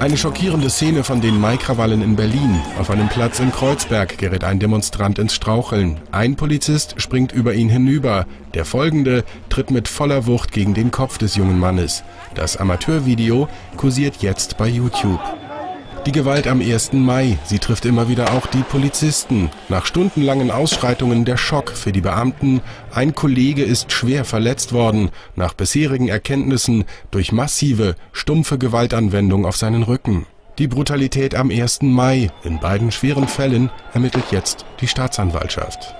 Eine schockierende Szene von den Maikrawallen in Berlin. Auf einem Platz in Kreuzberg gerät ein Demonstrant ins Straucheln. Ein Polizist springt über ihn hinüber. Der folgende tritt mit voller Wucht gegen den Kopf des jungen Mannes. Das Amateurvideo kursiert jetzt bei YouTube. Die Gewalt am 1. Mai, sie trifft immer wieder auch die Polizisten. Nach stundenlangen Ausschreitungen der Schock für die Beamten. Ein Kollege ist schwer verletzt worden, nach bisherigen Erkenntnissen durch massive, stumpfe Gewaltanwendung auf seinen Rücken. Die Brutalität am 1. Mai, in beiden schweren Fällen ermittelt jetzt die Staatsanwaltschaft.